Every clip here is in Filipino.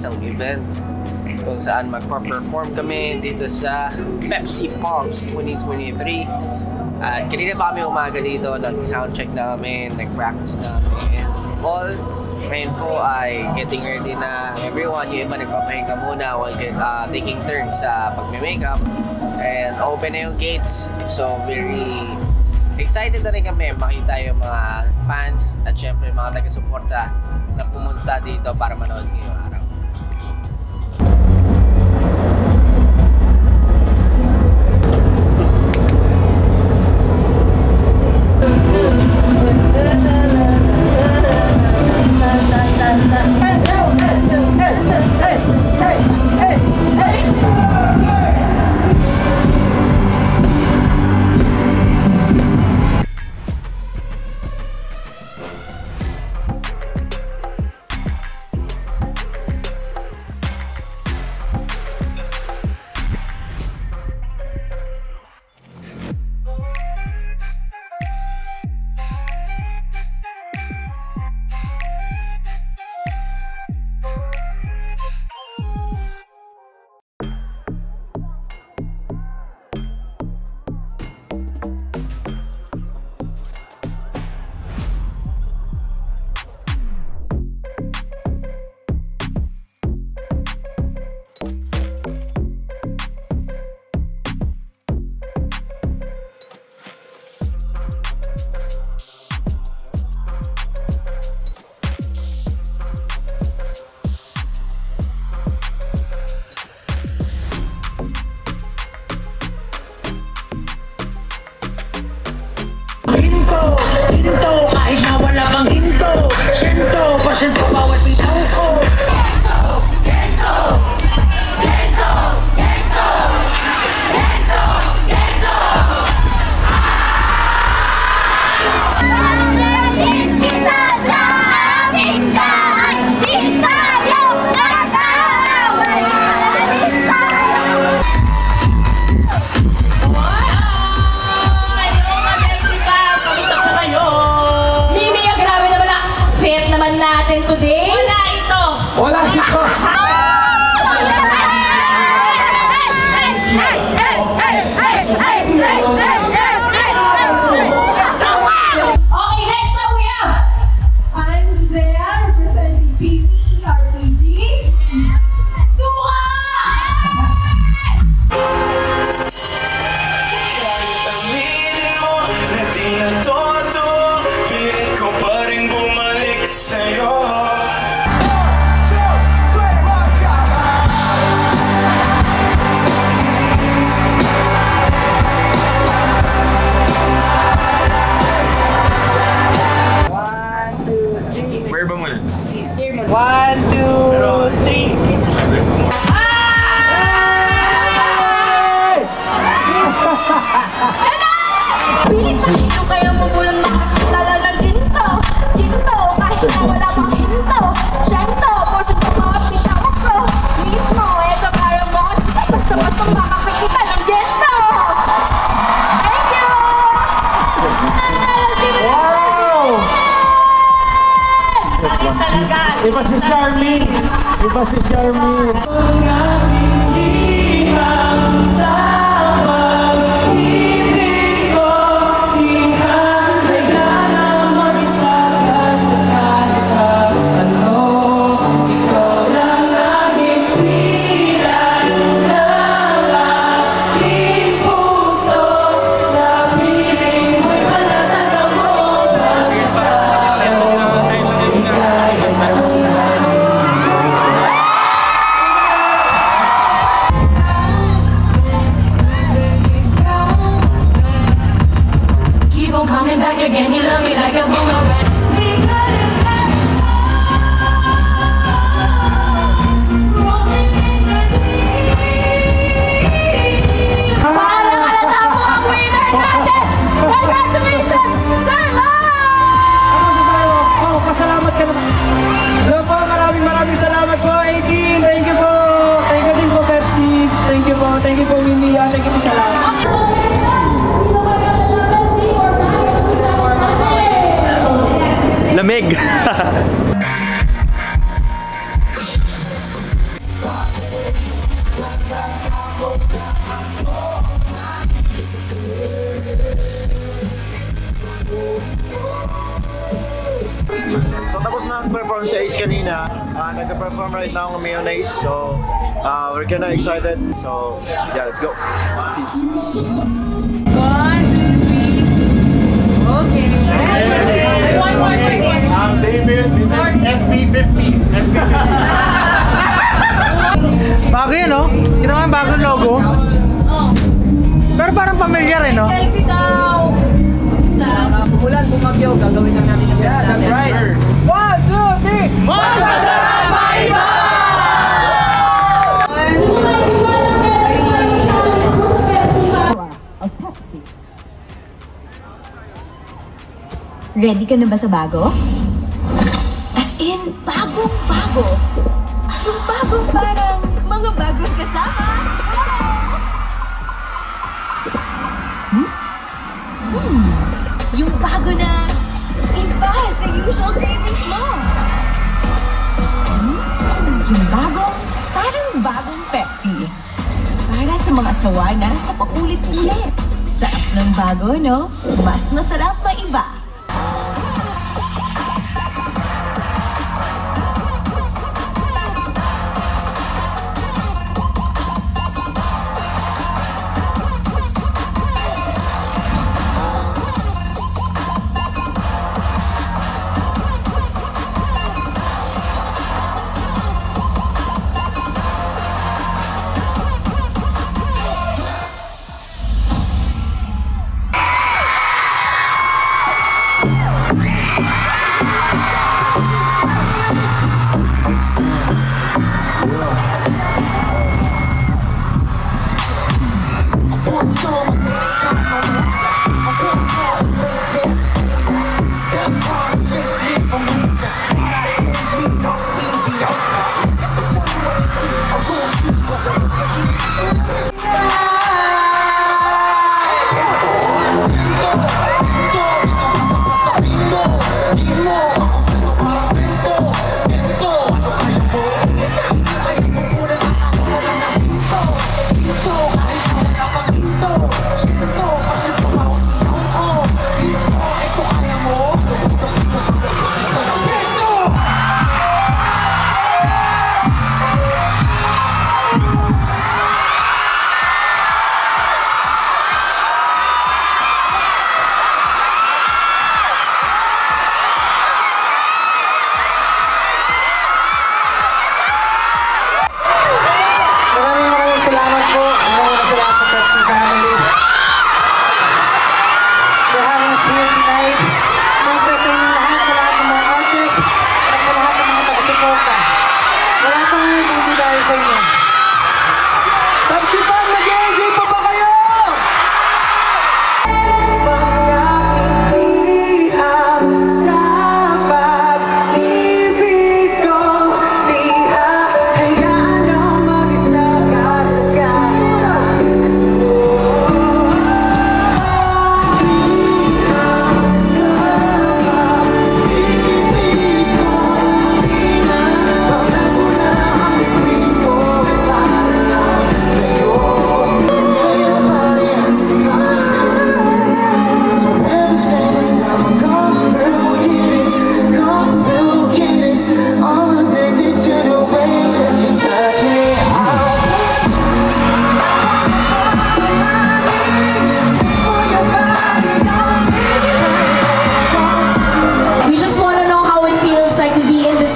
Isang event kung saan magpa-perform kami dito sa Pepsi Pulse 2023. At kanina pa kami umaga dito, nag-soundcheck namin, nag-practice namin. All ngayon po ay getting ready na everyone. Yung iba nagpapahinga muna while get, uh, taking turns sa pagme-makeup. And open na yung gates. So very excited na rin kami makita yung mga fans at syempre mga taga-suporta na pumunta dito para manood ngayong araw. 感じた Basta-basta makakakita ng ginto Thank you! Wow! Iba si Charmin Iba si Charmin So tapos na perform sa Ace kanina. Uh, Nag-perform right now ng Mayonnaise. So uh, we're kinda excited. So yeah, let's go. Peace. One, two, three. Okay. okay. Pamilyar, eh, no? Selfie daw. Ulan, bumagyo, gagawin lang natin ang best yeah, that's right. One, two, three! of Pepsi. Ready ka na ba sa bago? As in, bagong-bago. Yung bagong parang mga bagong kasama. Bago na iba sa usual cravings mo. Hmm. Yung bagong, parang bagong Pepsi. Para sa mga sawa na sa paulit-ulit. Sarap ng bago, no? Mas masarap pa iba.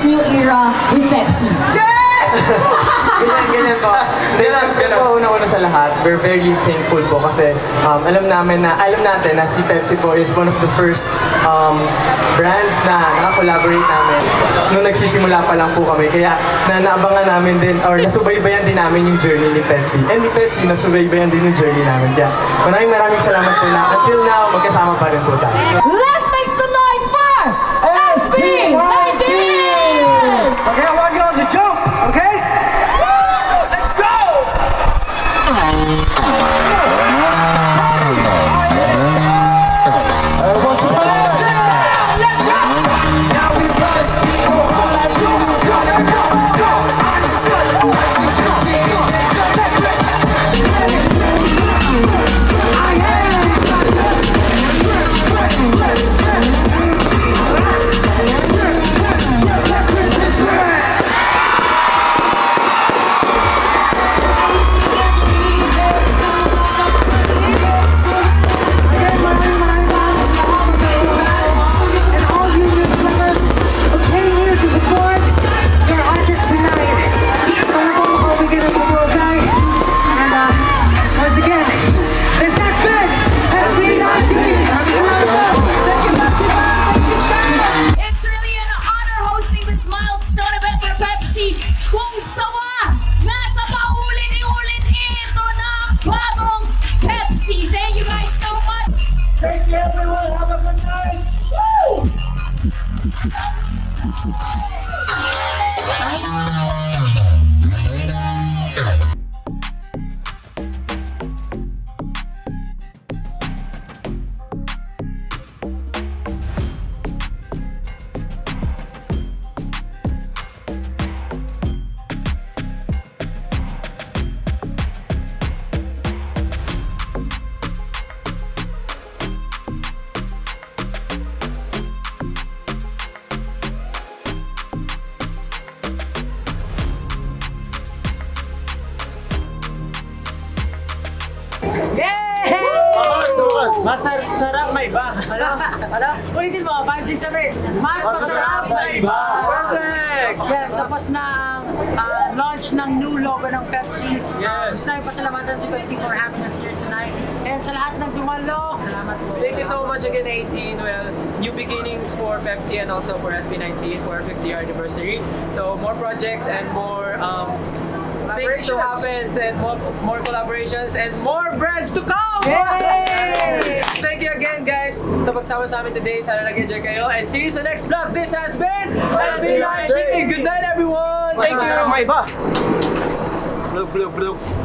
This new era with Pepsi. Ganyan, ganyan po. Hindi, syempre po, una-una sa lahat, we're very thankful po kasi um, alam namin na, alam natin na si Pepsi po is one of the first um, brands na nakakollaborate namin. Nung nagsisimula pa lang po kami, kaya na naabangan namin din, or nasubaybayan din namin yung journey ni Pepsi. And ni Pepsi, nasubaybayan din yung journey namin. Kaya maraming maraming salamat po na until now, magkasama pa rin po tayo. Let's Masarap sarap may iba. Ano? Ano? Ulitin mo, 5, 6, 7. Mas masarap na iba. Perfect! Yes, tapos na ang ah, launch ng new logo ng Pepsi. Yes. Gusto namin pasalamatan si Pepsi for having us here tonight. And sa lahat ng dumalo, salamat po. Thank you so much again, 18. Well, new beginnings for Pepsi and also for SB19 for our 50th year anniversary. So more projects and more um, things to happen and more more collaborations and more brands to come. Thank you again, guys, sa pagsama sa amin today. Sana nag-enjoy kayo and see you sa next vlog. This has been SB19. Good night, everyone. Thank you. May iba. Blue, blue, blue.